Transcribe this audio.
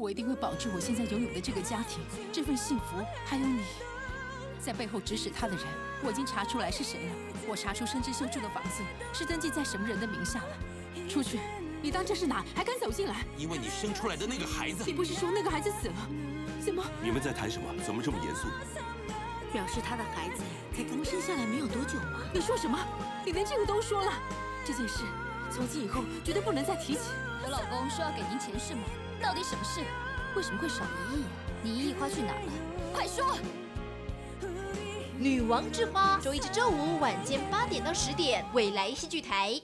我一定会保住我现在拥有的这个家庭，这份幸福，还有你，在背后指使他的人，我已经查出来是谁了。我查出申之秀住的房子是登记在什么人的名下了。出去！你当这是哪？还敢走进来？因为你生出来的那个孩子。你不是说那个孩子死了？怎么？你们在谈什么？怎么这么严肃？表示他的孩子才刚生下来没有多久吗？你说什么？你连这个都说了？这件事从今以后绝对不能再提起。我老公说要给您钱是吗？到底什么事？为什么会少一亿？你一亿花去哪了？快说！女王之花，周一至周五晚间八点到十点，未来戏剧台。